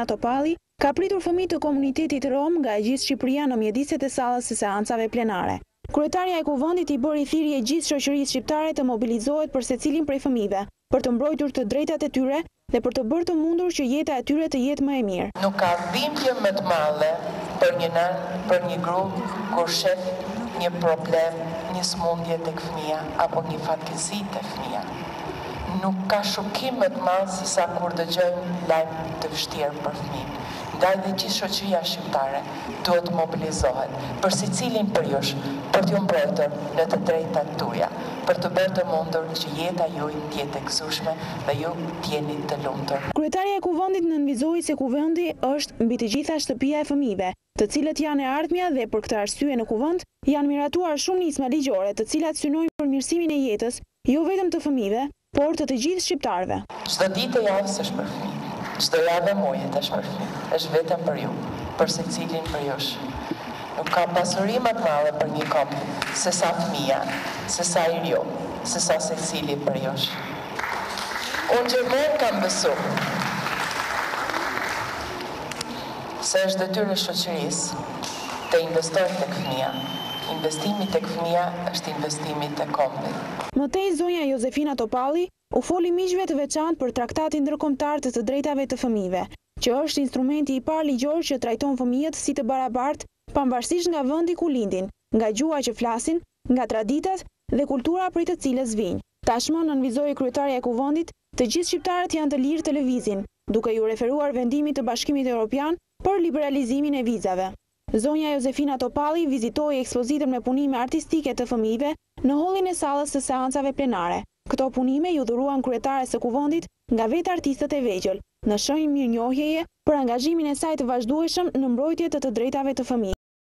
Ana Topalli, ka pritur fëmijë të komunitetit rom nga e gjithë Shqipëria në mjediset e sallës së seancave plenare. Kryetarja e Kuvendit i bëri thirrje gjithë shoqërisë shqiptare të mobilizohet për secilin prej fëmijëve, për të mbrojtur të drejtat e tyre dhe për të bërë të mundur që jeta e tyre të jetë më e mirë. Nuk ka dhimbje më të madhe për një nënë, për një grua kur shef një problem, një sëmundje tek fëmija apo një fatkeqësi te fëmija. Nuk ka shokim më të madh se sa kur dëgjojmë lajme të vështirë për fëmijë. Ndaj dhe gjithë shoqëria shqiptare duhet të mobilizohet, për secilin prej jush, për t'ju mbrojtur në të drejtat tuja, për të bërë të mundur që jeta juaj të jetë e gëzueshme dhe ju të jeni të lumtur. Kryetarja e Kuvendit nënvizoi se Kuvendi është mbi të gjitha shtëpia e fëmijëve, të cilët janë e ardhmja dhe për këtë arsye në Kuvend janë miratuar shumë nisma ligjore të cilat synojnë përmirësimin e jetës jo vetëm të fëmijëve, por të të gjithë shqiptarëve. Çdo ditë e javës është për fëmijët, çdo javë e mujit është për fëmijët, është vetëm për ju, për secilin prej jush. Nuk ka pasuri më të madhe për një komb se sa fëmija, se sa i riu, se sa secili prej jush. Unë gjithmonë kam besu. Se është detyrë e shoqërisë të investojë tek fëmija. Investimi tek fëmija është investimi te kombi. Më tej zonja Jozefina Topalli u foli miqve të veçantë për Traktatin Ndërkombëtar të të Drejtave të Fëmijëve, që është instrumenti i parë ligjor që trajton fëmijët si të barabartë pamvarsisht nga vendi ku lindin, nga gjuha që flasin, nga traditat dhe kultura prej të cilës vijnë. Tashmë, nënvizoi kryetarja e Kuvendit, të gjithë shqiptarët janë të lirë të lëvizin, duke iu referuar vendimit të Bashkimit Europian për liberalizimin e vizave. Zonja Jozefina Topalli vizitoi ekspozitën me punime artistike të fëmijëve në hollin e sallës së seancave plenare. Këto punime iu dhuruan kryetares së Kuvendit nga vetë artistët e vegjël, në shenjë mirënjohjeje për angazhimin e saj të vazhdueshëm në mbrojtje të të drejtave të fëmijëve.